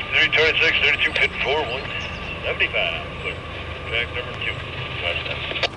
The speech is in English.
326, 32, pit 4175, clear. Track number two, west